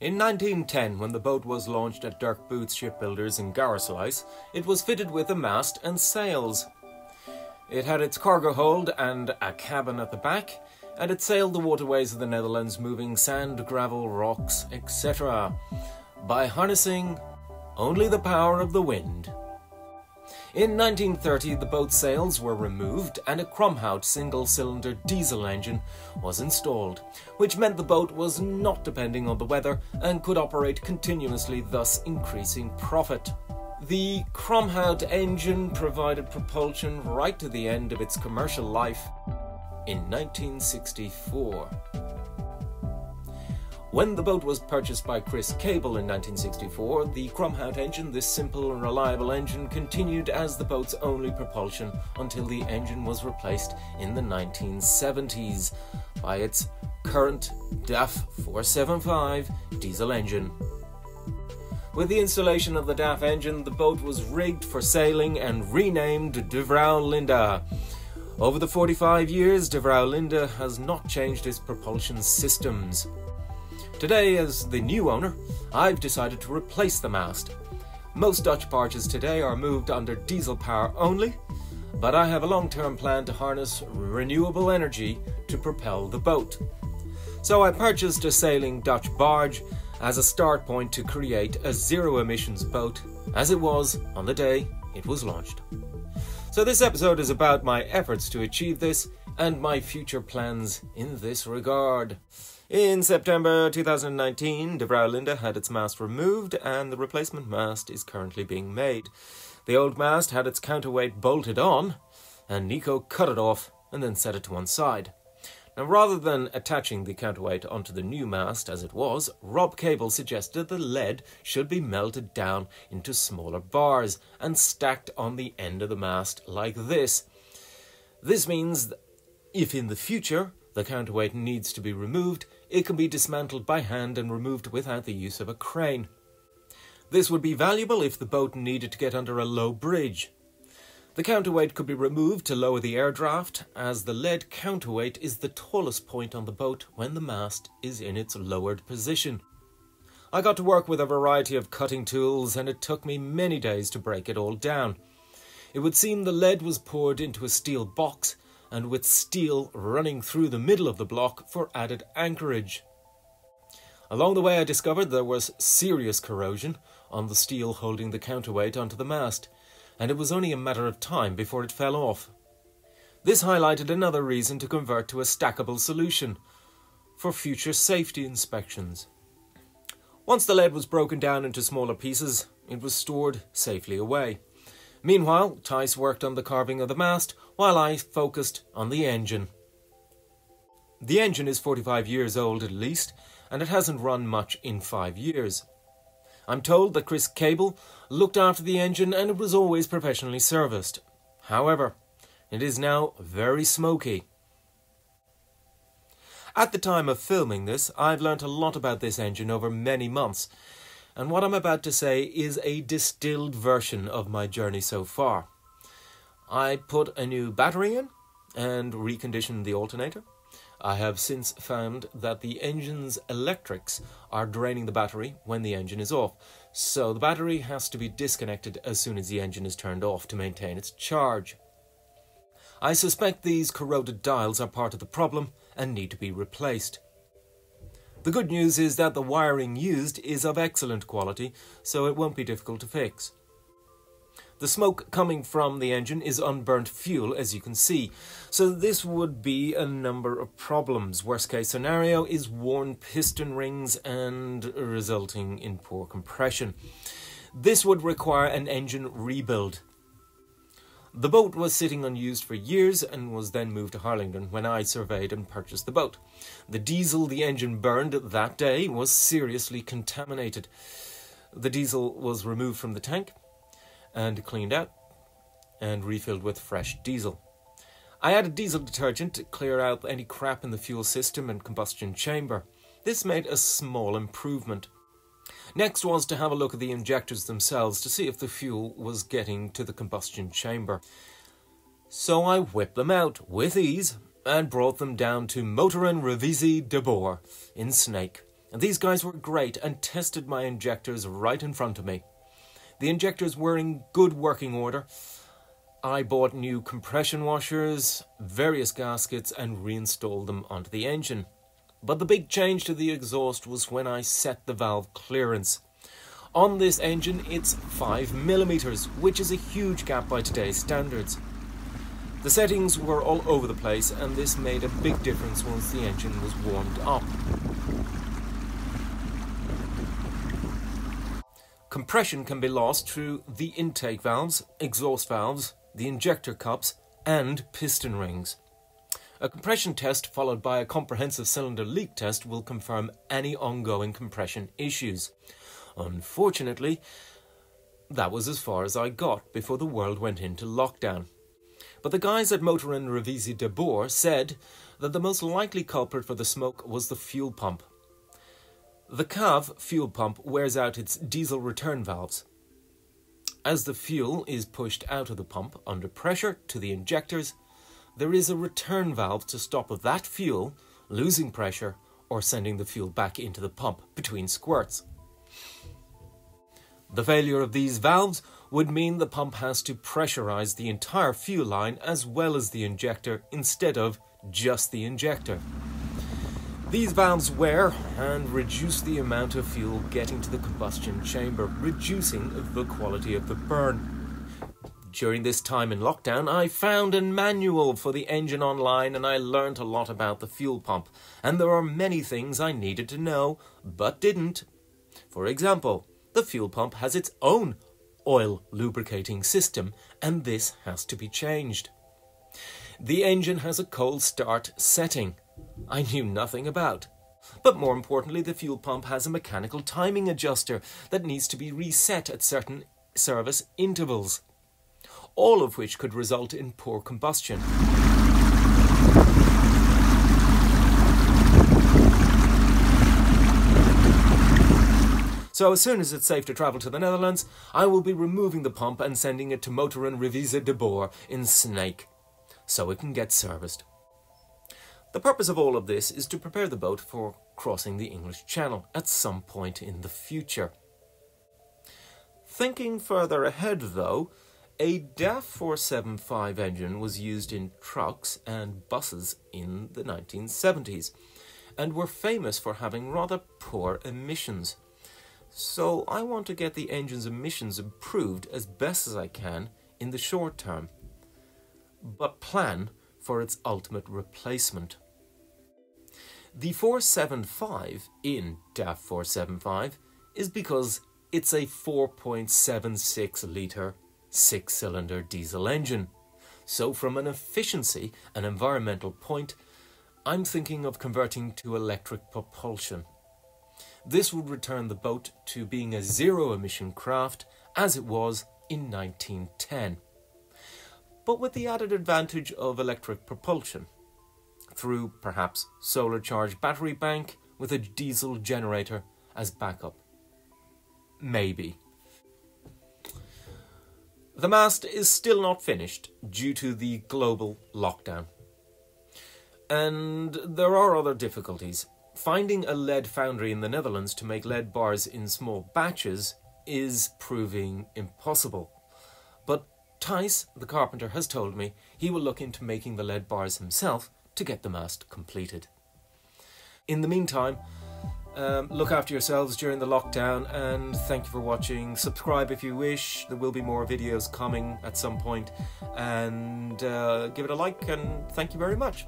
In 1910, when the boat was launched at Dirk Boots Shipbuilders in Garisluis, it was fitted with a mast and sails. It had its cargo hold and a cabin at the back, and it sailed the waterways of the Netherlands moving sand, gravel, rocks, etc. by harnessing only the power of the wind. In 1930, the boat sails were removed and a Kromhout single cylinder diesel engine was installed, which meant the boat was not depending on the weather and could operate continuously, thus increasing profit. The Kromhout engine provided propulsion right to the end of its commercial life in 1964. When the boat was purchased by Chris Cable in 1964, the Kromhout engine, this simple and reliable engine, continued as the boat's only propulsion until the engine was replaced in the 1970s by its current DAF 475 diesel engine. With the installation of the DAF engine, the boat was rigged for sailing and renamed De Vrouwe Linda. Over the 45 years, De Vrouwe Linda has not changed its propulsion systems. Today, as the new owner, I've decided to replace the mast. Most Dutch barges today are moved under diesel power only, but I have a long term plan to harness renewable energy to propel the boat. So I purchased a sailing Dutch barge as a start point to create a zero emissions boat, as it was on the day it was launched. So, this episode is about my efforts to achieve this and my future plans in this regard. In September 2019, De Vrouwe Linda had its mast removed and the replacement mast is currently being made. The old mast had its counterweight bolted on, and Nico cut it off and then set it to one side. Now, rather than attaching the counterweight onto the new mast as it was, Rob Cable suggested the lead should be melted down into smaller bars and stacked on the end of the mast like this. This means if in the future the counterweight needs to be removed, it can be dismantled by hand and removed without the use of a crane. This would be valuable if the boat needed to get under a low bridge. The counterweight could be removed to lower the air draft, as the lead counterweight is the tallest point on the boat when the mast is in its lowered position. I got to work with a variety of cutting tools, and it took me many days to break it all down. It would seem the lead was poured into a steel box and with steel running through the middle of the block for added anchorage. Along the way, I discovered there was serious corrosion on the steel holding the counterweight onto the mast, and it was only a matter of time before it fell off. This highlighted another reason to convert to a stackable solution for future safety inspections. Once the lead was broken down into smaller pieces, it was stored safely away. Meanwhile, Thijs worked on the carving of the mast, while I focused on the engine. The engine is 45 years old at least, and it hasn't run much in five years. I'm told that Chris Cable looked after the engine and it was always professionally serviced. However, it is now very smoky. At the time of filming this, I've learnt a lot about this engine over many months, and what I'm about to say is a distilled version of my journey so far. I put a new battery in and reconditioned the alternator. I have since found that the engine's electrics are draining the battery when the engine is off, so the battery has to be disconnected as soon as the engine is turned off to maintain its charge. I suspect these corroded dials are part of the problem and need to be replaced. The good news is that the wiring used is of excellent quality, so it won't be difficult to fix. The smoke coming from the engine is unburnt fuel, as you can see, so this would be a number of problems. Worst case scenario is worn piston rings and resulting in poor compression. This would require an engine rebuild. The boat was sitting unused for years and was then moved to Harlingen when I surveyed and purchased the boat. The diesel the engine burned that day was seriously contaminated. The diesel was removed from the tank and cleaned out and refilled with fresh diesel. I added diesel detergent to clear out any crap in the fuel system and combustion chamber. This made a small improvement. Next was to have a look at the injectors themselves to see if the fuel was getting to the combustion chamber. So I whipped them out with ease and brought them down to Motoren Revisie de Boer in Sneek, And these guys were great and tested my injectors right in front of me. The injectors were in good working order. I bought new compression washers, various gaskets, and reinstalled them onto the engine. But the big change to the exhaust was when I set the valve clearance. On this engine, it's 5 millimeters, which is a huge gap by today's standards. The settings were all over the place, and this made a big difference once the engine was warmed up. Compression can be lost through the intake valves, exhaust valves, the injector cups, and piston rings. A compression test followed by a comprehensive cylinder leak test will confirm any ongoing compression issues. Unfortunately, that was as far as I got before the world went into lockdown. But the guys at Motoren Revisie de Boer said that the most likely culprit for the smoke was the fuel pump. The CAV fuel pump wears out its diesel return valves. As the fuel is pushed out of the pump under pressure to the injectors, there is a return valve to stop that fuel losing pressure or sending the fuel back into the pump between squirts. The failure of these valves would mean the pump has to pressurize the entire fuel line as well as the injector instead of just the injector. These valves wear and reduce the amount of fuel getting to the combustion chamber, reducing the quality of the burn. During this time in lockdown, I found a manual for the engine online and I learnt a lot about the fuel pump. And there are many things I needed to know, but didn't. For example, the fuel pump has its own oil lubricating system, and this has to be changed. The engine has a cold start setting. I knew nothing about. But more importantly, the fuel pump has a mechanical timing adjuster that needs to be reset at certain service intervals, all of which could result in poor combustion. So as soon as it's safe to travel to the Netherlands, I will be removing the pump and sending it to Motoren Revisie de Boer in Sneek, so it can get serviced. The purpose of all of this is to prepare the boat for crossing the English Channel at some point in the future. Thinking further ahead though, a DAF 475 engine was used in trucks and buses in the 1970s and were famous for having rather poor emissions. So I want to get the engine's emissions improved as best as I can in the short term, but plan for its ultimate replacement. The 475 in DAF 475 is because it's a 4.76 litre six cylinder diesel engine. So, from an efficiency and environmental point, I'm thinking of converting to electric propulsion. This would return the boat to being a zero emission craft as it was in 1910, but with the added advantage of electric propulsion through perhaps solar charged battery bank with a diesel generator as backup. Maybe. The mast is still not finished due to the global lockdown. And there are other difficulties. Finding a lead foundry in the Netherlands to make lead bars in small batches is proving impossible. Thijs, the carpenter, has told me he will look into making the lead bars himself to get the mast completed. In the meantime, um, look after yourselves during the lockdown and thank you for watching. Subscribe if you wish, there will be more videos coming at some point, and uh, give it a like and thank you very much.